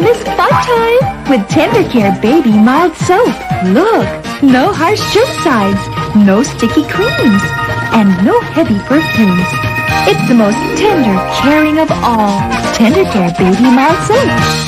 time is fun time with Tender Care Baby Mild Soap. Look, no harsh germ no sticky creams, and no heavy perfumes. It's the most tender, caring of all. Tender Care Baby Mild Soap.